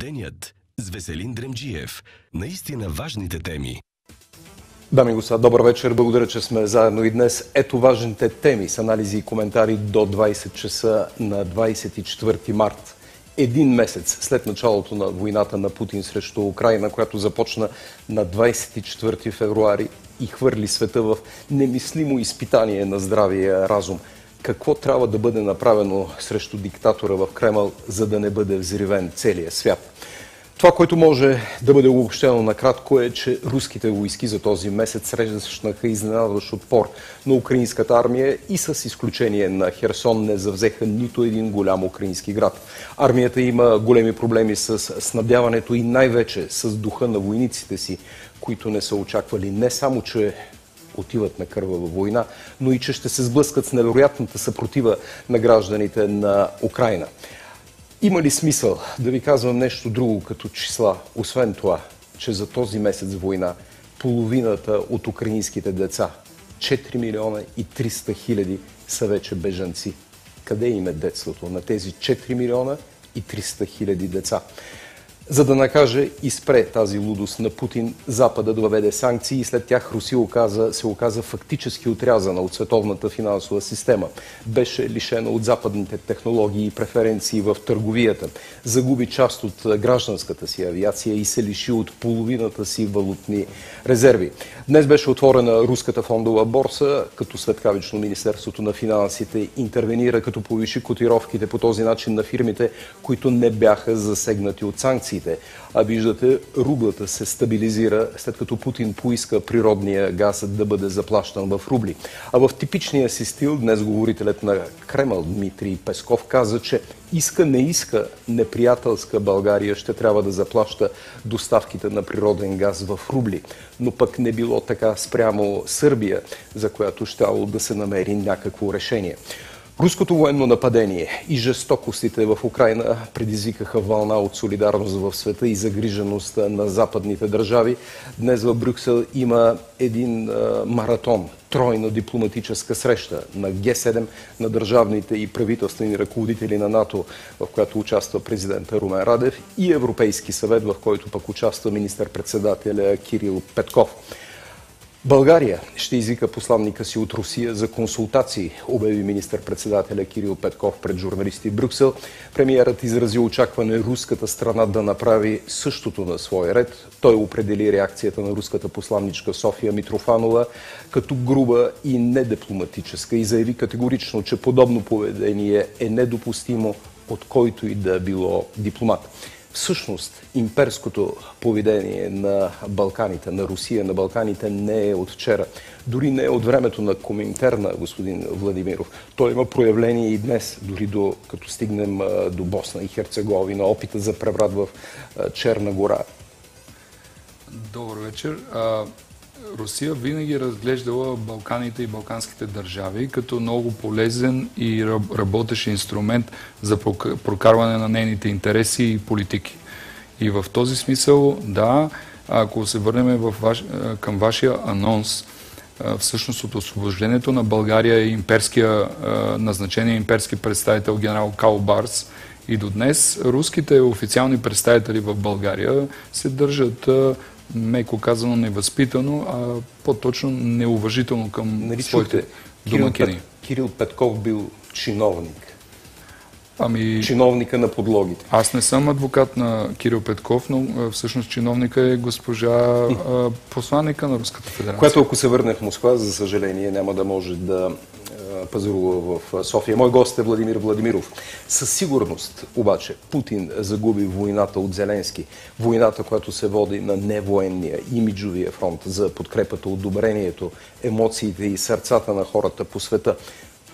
Денят с Веселин Дремджиев. Наистина важните теми. Дами и господа, добър вечер. Благодаря, че сме заедно и днес. Ето важните теми с анализи и коментари до 20 часа на 24 март. Един месец след началото на войната на Путин срещу Украина, която започна на 24 февруари и хвърли света в немислимо изпитание на здравия разум. Какво трябва да бъде направено срещу диктатора в Кремъл, за да не бъде взривен целия свят? Това, което може да бъде обобщено накратко е, че руските войски за този месец срещнаха изненадващ отпор на украинската армия и с изключение на Херсон не завзеха нито един голям украински град. Армията има големи проблеми с снабдяването и най-вече с духа на войниците си, които не са очаквали не само, че отиват на кървава война, но и че ще се сблъскат с невероятната съпротива на гражданите на Украина. Има ли смисъл да ви казвам нещо друго като числа, освен това, че за този месец война половината от украинските деца, 4 милиона и 300 хиляди, са вече бежанци. Къде им е детството на тези 4 милиона и 300 хиляди деца? За да накаже и спре тази лудост на Путин, Запада доведе санкции и след тях Русия оказа, се оказа фактически отрязана от световната финансова система. Беше лишена от западните технологии и преференции в търговията. Загуби част от гражданската си авиация и се лиши от половината си валутни резерви. Днес беше отворена руската фондова борса, като светкавично Министерството на финансите интервенира, като повиши котировките по този начин на фирмите, които не бяха засегнати от санкции санкциите. А виждате, рублата се стабилизира, след като Путин поиска природния газ да бъде заплащан в рубли. А в типичния си стил, днес говорителят на Кремъл Дмитрий Песков каза, че иска, не иска неприятелска България ще трябва да заплаща доставките на природен газ в рубли. Но пък не било така спрямо Сърбия, за която щяло да се намери някакво решение. Руското военно нападение и жестокостите в Украина предизвикаха вълна от солидарност в света и загриженост на западните държави. Днес в Брюксел има един маратон, тройна дипломатическа среща на Г7 на държавните и правителствени ръководители на НАТО, в която участва президента Румен Радев и Европейски съвет, в който пък участва министър-председателя Кирил Петков. България ще извика посланника си от Русия за консултации, обяви министър-председателя Кирил Петков пред журналисти в Брюксел. Премиерът изрази очакване руската страна да направи същото на свой ред. Той определи реакцията на руската посланничка София Митрофанова като груба и недипломатическа и заяви категорично, че подобно поведение е недопустимо от който и да било дипломат. Всъщност, имперското поведение на Балканите, на Русия, на Балканите не е от вчера. Дори не е от времето на Коминтерна, господин Владимиров. Той има проявление и днес, дори до, като стигнем до Босна и Херцеговина, опита за преврат в Черна гора. Добър вечер. Русия винаги разглеждала Балканите и балканските държави като много полезен и работещ инструмент за прокарване на нейните интереси и политики. И в този смисъл, да, ако се върнем ваш, към вашия анонс, всъщност от освобождението на България и имперския, назначение имперски представител генерал Као Барс и до днес руските официални представители в България се държат меко казано невъзпитано, а по-точно неуважително към нали своите домакини. Кирил, Кирил Петков бил чиновник. Ами... Чиновника на подлогите. Аз не съм адвокат на Кирил Петков, но всъщност чиновника е госпожа посланника на Руската федерация. Което ако се върне в Москва, за съжаление, няма да може да пазарува в София. Мой гост е Владимир Владимиров. Със сигурност обаче Путин загуби войната от Зеленски. Войната, която се води на невоенния, имиджовия фронт за подкрепата, одобрението, емоциите и сърцата на хората по света.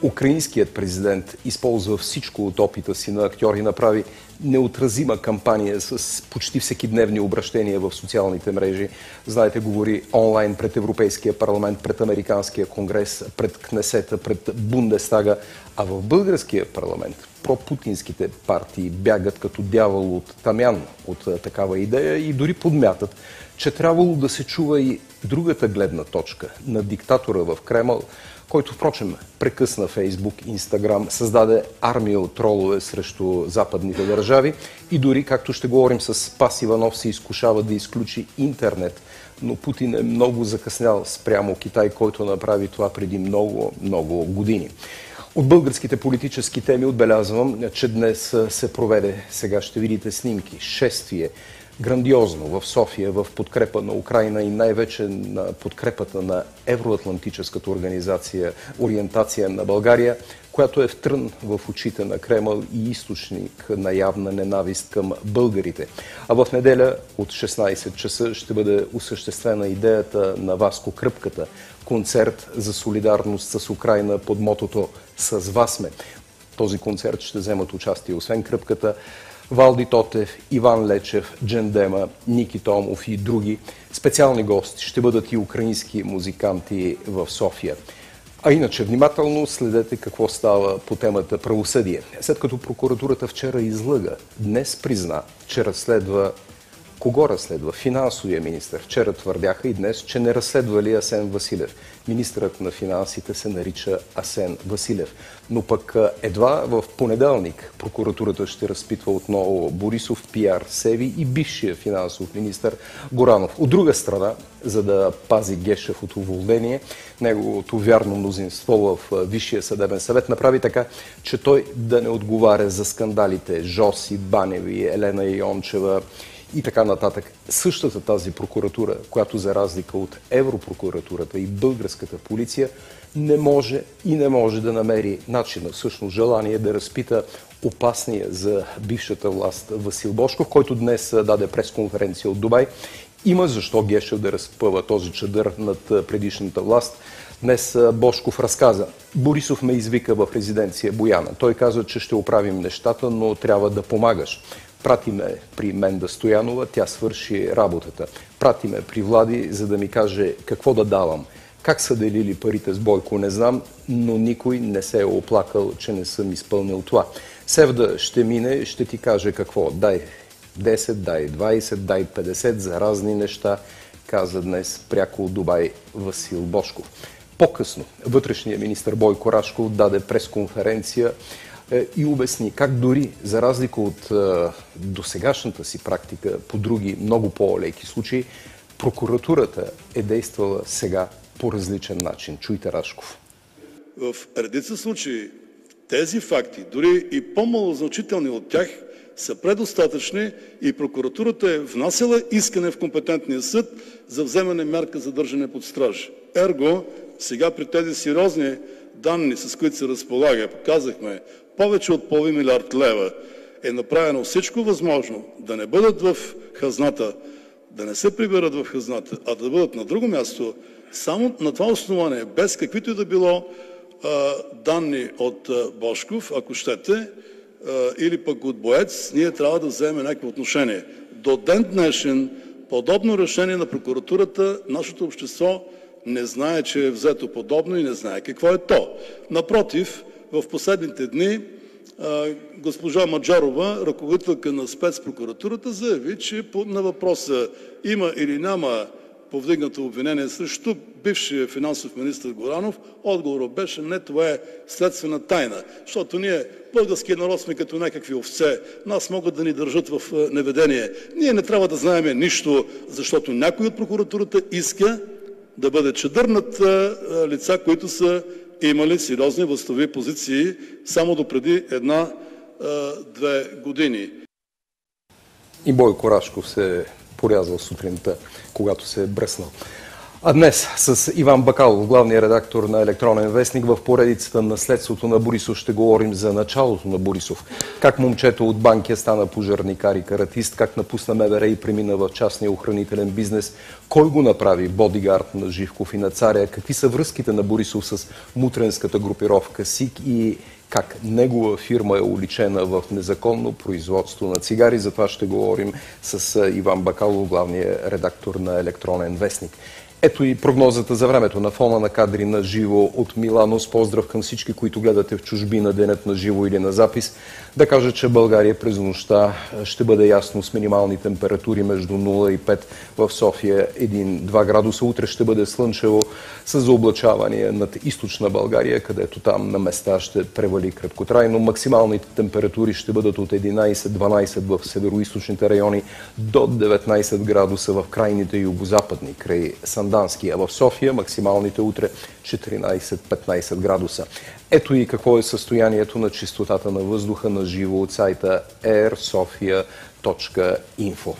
Украинският президент използва всичко от опита си на актьор и направи неотразима кампания с почти всекидневни обращения в социалните мрежи. Знаете, говори онлайн пред Европейския парламент, пред Американския конгрес, пред Кнесета, пред Бундестага. А в българския парламент пропутинските партии бягат като дявол от тамян от такава идея и дори подмятат, че трябвало да се чува и другата гледна точка на диктатора в Кремъл, който впрочем прекъсна Фейсбук, Инстаграм, създаде армия от тролове срещу западните държави и дори, както ще говорим с Спас Иванов, се изкушава да изключи интернет. Но Путин е много закъснял спрямо Китай, който направи това преди много, много години. От българските политически теми отбелязвам, че днес се проведе, сега ще видите снимки, шествие грандиозно в София в подкрепа на Украина и най-вече на подкрепата на Евроатлантическата организация Ориентация на България, която е в трън в очите на Кремъл и източник на явна ненавист към българите. А в неделя от 16 часа ще бъде осъществена идеята на Васко Кръпката, концерт за солидарност с Украина под мотото «С вас сме». Този концерт ще вземат участие, освен Кръпката, Валди Тотев, Иван Лечев, Джендема, Ники Томов и други. Специални гости ще бъдат и украински музиканти в София. А иначе внимателно следете какво става по темата правосъдие. След като прокуратурата вчера излъга, днес призна, че разследва Кого разследва? Финансовия министр. Вчера твърдяха и днес, че не разследвали Асен Василев. Министрът на финансите се нарича Асен Василев. Но пък едва в понеделник прокуратурата ще разпитва отново Борисов, Пиар Севи и бившия финансов министр Горанов. От друга страна, за да пази Гешев от уволнение, неговото вярно мнозинство в Висшия съдебен съвет направи така, че той да не отговаря за скандалите Жоси, Баневи, Елена Йончева и така нататък. Същата тази прокуратура, която за разлика от Европрокуратурата и българската полиция, не може и не може да намери начина, всъщност желание да разпита опасния за бившата власт Васил Бошков, който днес даде пресконференция от Дубай. Има защо Гешев да разпъва този чадър над предишната власт. Днес Бошков разказа. Борисов ме извика в резиденция Бояна. Той каза, че ще оправим нещата, но трябва да помагаш. Пратиме при Менда Стоянова, тя свърши работата. Пратиме при Влади, за да ми каже какво да давам. Как са делили парите с Бойко, не знам, но никой не се е оплакал, че не съм изпълнил това. Севда ще мине, ще ти каже какво. Дай 10, дай 20, дай 50 за разни неща, каза днес пряко от Дубай Васил Бошков. По-късно вътрешният министр Бойко Рашков даде пресконференция и обясни как дори, за разлика от е, досегашната си практика по други, много по-леки случаи, прокуратурата е действала сега по различен начин. Чуйте Рашков. В редица случаи тези факти, дори и по-малозначителни от тях, са предостатъчни и прокуратурата е внасяла искане в компетентния съд за вземане мерка за държане под страж. Ерго, сега при тези сериозни данни, с които се разполага, показахме повече от половин милиард лева, е направено всичко възможно да не бъдат в хазната, да не се приберат в хазната, а да бъдат на друго място, само на това основание, без каквито и да било данни от Бошков, ако щете, или пък от боец, ние трябва да вземем някакво отношение. До ден днешен подобно решение на прокуратурата нашето общество не знае, че е взето подобно и не знае какво е то. Напротив, в последните дни госпожа Маджарова, ръководителка на спецпрокуратурата, заяви, че на въпроса има или няма повдигнато обвинение срещу бившия финансов министр Горанов, отговорът беше не, това е следствена тайна. Защото ние, българския народ, сме като някакви овце. Нас могат да ни държат в неведение. Ние не трябва да знаем нищо, защото някой от прокуратурата иска да бъде чадърнат лица, които са имали сериозни властови позиции само до преди една-две години. И Бойко Рашков се е порязал сутринта, когато се е бръснал. А днес с Иван Бакалов, главният редактор на Електронен вестник, в поредицата на следството на Борисов ще говорим за началото на Борисов. Как момчето от банкия стана пожарникар и каратист, как напусна МВР и премина в частния охранителен бизнес, кой го направи бодигард на Живков и на Царя, какви са връзките на Борисов с мутренската групировка СИК и как негова фирма е уличена в незаконно производство на цигари. За това ще говорим с Иван Бакалов, главният редактор на Електронен вестник. Ето и прогнозата за времето на фона на кадри на живо от Милано. С поздрав към всички, които гледате в чужбина денят на живо или на запис. Да кажа, че България през нощта ще бъде ясно с минимални температури между 0 и 5 в София 1-2 градуса. Утре ще бъде слънчево с заоблачаване над източна България, където там на места ще превали краткотрайно. Максималните температури ще бъдат от 11-12 в северо райони до 19 градуса в крайните югозападни край Санданския. В София максималните утре 14-15 градуса. Ето и какво е състоянието на чистотата на въздуха на живо от сайта airsofia.info.